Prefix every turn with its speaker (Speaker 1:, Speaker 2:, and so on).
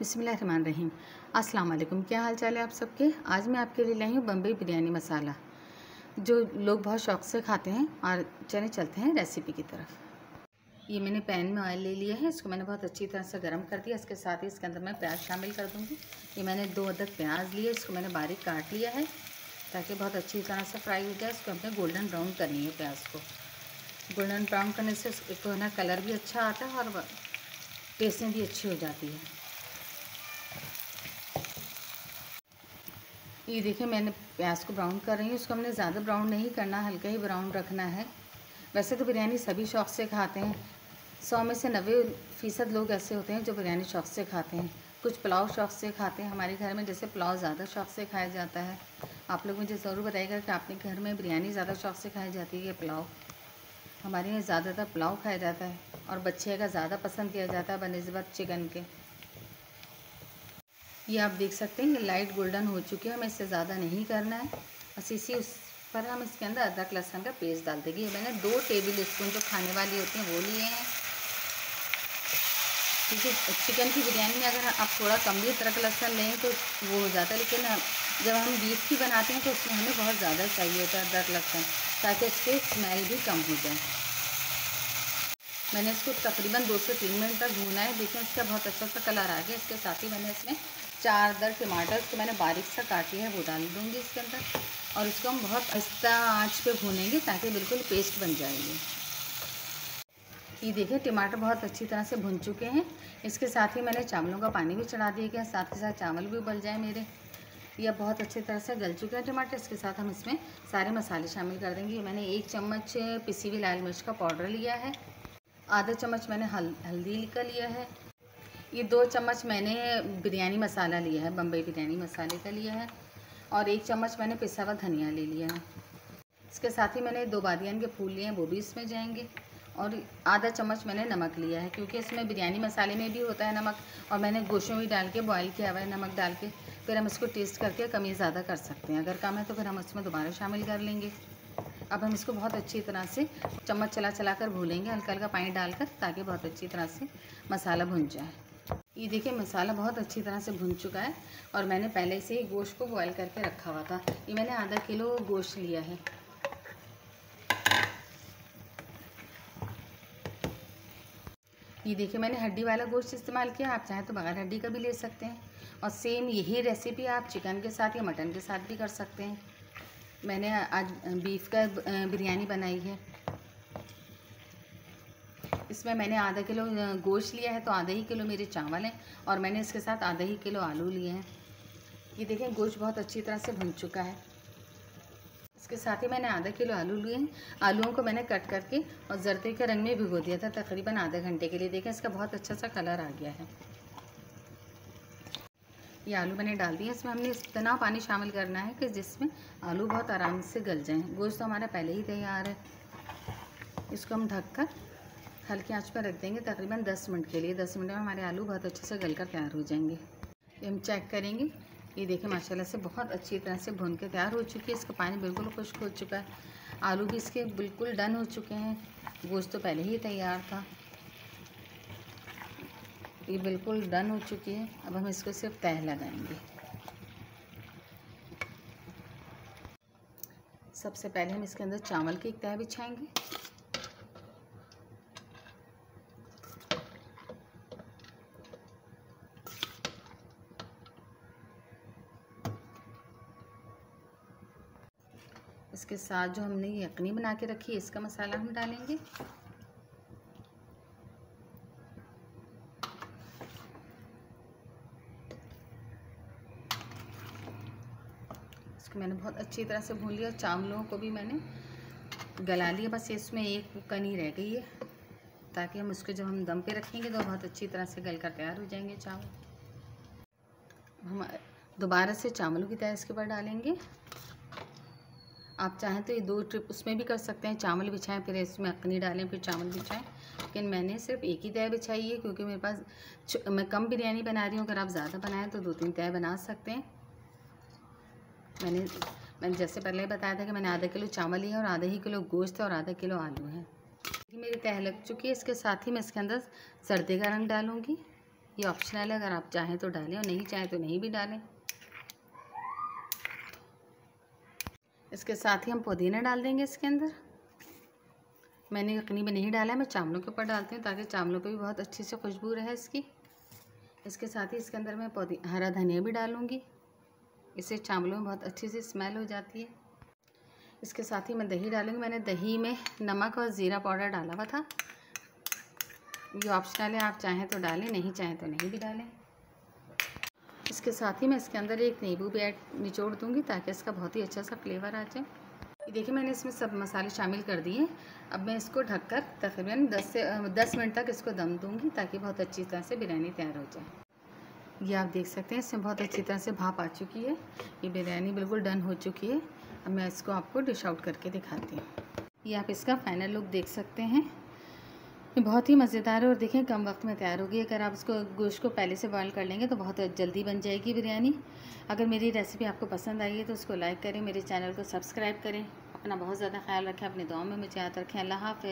Speaker 1: अस्सलाम वालेकुम क्या हाल चाल है आप सबके? आज मैं आपके लिए लाई हूँ बम्बई बिरयानी मसाला, जो लोग बहुत शौक से खाते हैं और चले चलते हैं रेसिपी की तरफ़। ये मैंने पैन में ऑयल ले लिया है, इसको मैंने बहुत अच्छी तरह से गर्म कर दिया। इसके साथ ही इसके अंदर मैं प्याज शामिल कर दूँगी। ये मैंने दो अदद प्याज लिए, इसको मैंने बारीक काट लिया है, ताकि बहुत अच्छी तरह से फ्राई हो जाए। इसको हमने गोल्डन ब्राउन करनी है प्याज को। गोल्डन ब्राउन करने से एक तो है ना कलर भी अच्छा आता है और टेस्टें भी अच्छी हो जाती है। ये देखिए, मैंने प्याज को ब्राउन कर रही हूँ उसको हमने ज़्यादा ब्राउन नहीं करना, हल्का ही ब्राउन रखना है। वैसे तो बिरयानी सभी शौक़ से खाते हैं। सौ में से नब्बे फ़ीसद लोग ऐसे होते हैं जो बिरयानी शौक़ से खाते हैं। कुछ पुलाव शौक़ से खाते हैं हमारे घर में, जैसे पुलाव ज़्यादा शौक़ से खाया जाता है। आप लोग मुझे ज़रूर बताइएगा कि आपके घर में बिरयानी ज़्यादा शौक़ से खाई जाती है या पुलाव। हमारे यहाँ ज़्यादातर पुलाव खाया जाता है और बच्चे का ज़्यादा पसंद किया जाता है बनस्बत चिकन के। ये आप देख सकते हैं लाइट गोल्डन हो चुकी है, हमें इससे ज़्यादा नहीं करना है। बस इसी उस पर हम इसके अंदर अदरक लहसुन का पेस्ट डाल देंगे मैंने दो टेबल स्पून जो खाने वाली होती हैं, वो लिए हैं। क्योंकि चिकन की बिरयानी में अगर आप थोड़ा कम भी अदरक लहसुन लें तो वो हो जाता है, लेकिन जब हम बीफ की बनाते हैं तो उसमें हमें बहुत ज़्यादा चाहिए होता है अदरक लहसुन, ताकि उसके स्मेल भी कम हो जाए। मैंने इसको तकरीबन दो से तीन मिनट तक भूना है, देखिए इसका बहुत अच्छा सा कलर आ गया, इसके साथ ही मैंने इसमें चार दर टमाटर को मैंने बारीक सा काटी है, वो डाल दूँगी इसके अंदर और इसको हम बहुत आहिस्ता आँच पे भूनेंगे ताकि बिल्कुल पेस्ट बन जाएँगे। ये देखिए, टमाटर बहुत अच्छी तरह से भुन चुके हैं। इसके साथ ही मैंने चावलों का पानी भी चढ़ा दिया गया, साथ ही साथ चावल भी उबल जाए मेरे। यह बहुत अच्छी तरह से गल चुके हैं टमाटर। इसके साथ हम इसमें सारे मसाले शामिल कर देंगे। मैंने एक चम्मच पिसी हुई लाल मिर्च का पाउडर लिया है। आधा चम्मच मैंने हल, हल्दी का लिया है। ये दो चम्मच मैंने बिरयानी मसाला लिया है, बम्बई बिरयानी मसाले का लिया है और एक चम्मच मैंने पिसा हुआ धनिया ले लिया है। इसके साथ ही मैंने दो बादियान के फूल लिए हैं, वो भी इसमें जाएँगे। और आधा चम्मच मैंने नमक लिया है, क्योंकि इसमें बिरयानी मसाले में भी होता है नमक और मैंने गोशों भी डाल के बॉयल किया हुआ है नमक डाल के, फिर हम इसको टेस्ट करके कमी ज़्यादा कर सकते हैं। अगर कम है तो फिर हम उसमें दोबारा शामिल कर लेंगे। अब हम इसको बहुत अच्छी तरह से चम्मच चला चला कर भूलेंगे हल्का हल्का पानी डालकर, ताकि बहुत अच्छी तरह से मसाला भुन जाए। ये देखिए, मसाला बहुत अच्छी तरह से भुन चुका है और मैंने पहले से ही गोश्त को बॉयल करके रखा हुआ था। ये मैंने आधा किलो गोश्त लिया है। ये देखिए, मैंने हड्डी वाला गोश्त इस्तेमाल किया। आप चाहें तो बगैर हड्डी का भी ले सकते हैं और सेम यही रेसिपी आप चिकन के साथ या मटन के साथ भी कर सकते हैं। मैंने आज बीफ का बिरयानी बनाई है। इसमें मैंने आधा किलो गोश्त लिया है तो आधा ही किलो मेरे चावल हैं और मैंने इसके साथ आधा ही किलो आलू लिए हैं। ये देखें, गोश्त बहुत अच्छी तरह से भुन चुका है। इसके साथ ही मैंने आधा किलो आलू लिए हैं। आलूओं को मैंने कट करके और जरते के रंग में भिगो दिया था, तकरीबन आधे घंटे के लिए। देखें, इसका बहुत अच्छा सा कलर आ गया है। ये आलू मैंने डाल दिया इसमें हमने इतना पानी शामिल करना है कि जिसमें आलू बहुत आराम से गल जाएँ। गोश्त तो हमारा पहले ही तैयार है। इसको हम ढककर हल्की आँच पर रख देंगे तकरीबन 10 मिनट के लिए। 10 मिनट में हमारे आलू बहुत अच्छे से गलकर तैयार हो जाएँगे। ये हम चेक करेंगे। ये देखिए, माशाल्लाह से बहुत अच्छी तरह से भून के तैयार हो चुकी है। इसका पानी बिल्कुल खुश्क हो चुका है। आलू भी इसके बिल्कुल डन हो चुके हैं। गोश्त तो पहले ही तैयार था। ये बिल्कुल डन हो चुकी है। अब हम इसको सिर्फ़ तह लगाएँगे। सबसे पहले हम इसके अंदर चावल की एक तह बिछाएँगे। इसके साथ जो हमने यखनी बना के रखी है, इसका मसाला हम डालेंगे। इसको मैंने बहुत अच्छी तरह से भून लिया और चावलों को भी मैंने गला लिया। बस इसमें एक कनी रह गई है, ताकि हम उसको जब हम दम पे रखेंगे तो बहुत अच्छी तरह से गल कर तैयार हो जाएँगे चावल। हम दोबारा से चावलों की तरह इसके ऊपर डालेंगे। आप चाहें तो ये दो ट्रिप उसमें भी कर सकते हैं। चावल बिछाएँ फिर इसमें अखनी डालें, फिर चावल बिछाएँ लेकिन मैंने सिर्फ़ एक ही तय बिछाई है, क्योंकि मेरे पास मैं कम बिरयानी बना रही हूँ। अगर आप ज़्यादा बनाएँ तो दो तीन तय बना सकते हैं। मैंने मैंने जैसे पहले बताया था कि मैंने आधा किलो चावल लिया और आधा ही किलो गोश्त और आधा किलो आलू है। मेरी तह लग चुकी है। इसके साथ ही मैं इसके अंदर सर्दी का रंग डालूँगी। ये ऑप्शनल है। अगर आप चाहें तो डालें और नहीं चाहें तो नहीं भी डालें। इसके साथ ही हम पुदीना डाल देंगे इसके अंदर। मैंने यखनी में नहीं डाला है मैं चावलों के ऊपर डालती हूँ ताकि चावलों पे भी बहुत अच्छी से खुशबू रहे इसकी। इसके साथ ही इसके अंदर मैं पौधी, हरा धनिया भी डालूँगी। इससे चावलों में बहुत अच्छी सी स्मेल हो जाती है। इसके साथ ही मैं दही डालूँगी। मैंने दही में नमक और ज़ीरा पाउडर डाला हुआ था। ये ऑप्शनल है, आप चाहें तो डालें, नहीं चाहें तो नहीं भी डालें। इसके साथ ही मैं इसके अंदर एक नींबू भी ऐड निचोड़ दूँगी ताकि इसका बहुत ही अच्छा सा फ्लेवर आ जाए। देखिए, मैंने इसमें सब मसाले शामिल कर दिए। अब मैं इसको ढककर तकरीबन 10 से 10 मिनट तक इसको दम दूँगी ताकि बहुत अच्छी तरह से बिरयानी तैयार हो जाए। ये आप देख सकते हैं, इसमें बहुत अच्छी तरह से भाप आ चुकी है। ये बिरयानी बिल्कुल डन हो चुकी है। अब मैं इसको आपको डिश आउट करके दिखाती हूँ। ये आप इसका फाइनल लुक देख सकते हैं। बहुत ही मज़ेदार है और देखें, कम वक्त में तैयार होगी। अगर आप इसको गोश्त को पहले से बॉयल कर लेंगे तो बहुत जल्दी बन जाएगी बिरयानी। अगर मेरी रेसिपी आपको पसंद आई है तो उसको लाइक करें, मेरे चैनल को सब्सक्राइब करें। अपना बहुत ज़्यादा ख्याल रखें, अपने दुआ में मुझे याद रखें। अल्लाह हाफ़